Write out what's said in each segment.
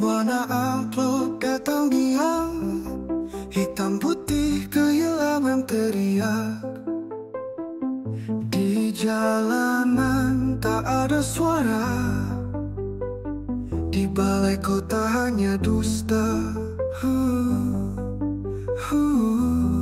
Warna amplop datang diam Hitam putih kehilangan teriak Di jalanan tak ada suara Di balai kota hanya dusta huh, huh.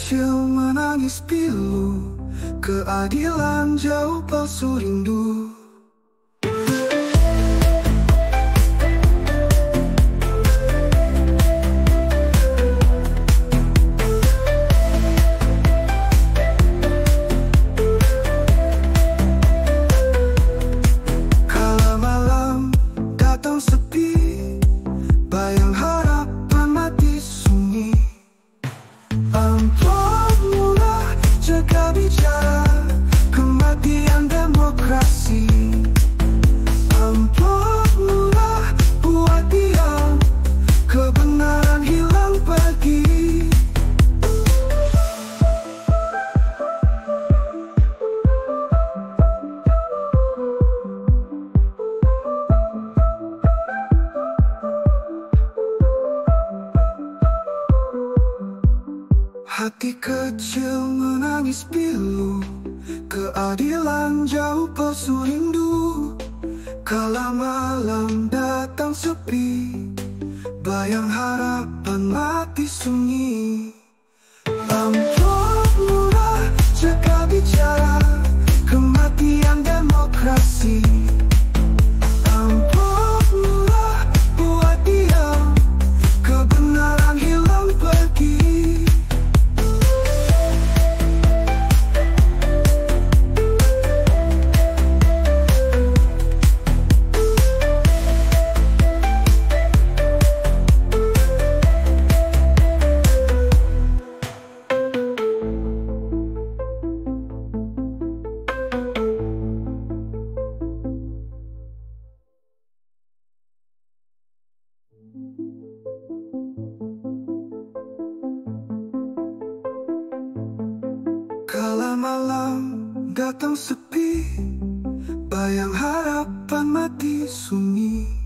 Kecil menangis pilu Keadilan jauh palsu rindu Hati kecil menangis pilu. Keadilan jauh palsu rindu. Kala malam datang sepi Bayang harapan mati sunyi Kala malam datang sepi Bayang harapan mati sunyi